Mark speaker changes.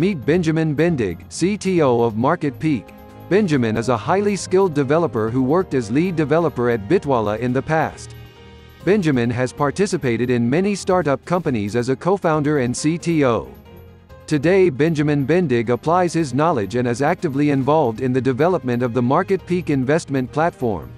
Speaker 1: Meet Benjamin Bendig, CTO of Market Peak. Benjamin is a highly skilled developer who worked as lead developer at Bitwala in the past. Benjamin has participated in many startup companies as a co-founder and CTO. Today Benjamin Bendig applies his knowledge and is actively involved in the development of the Market Peak investment platform.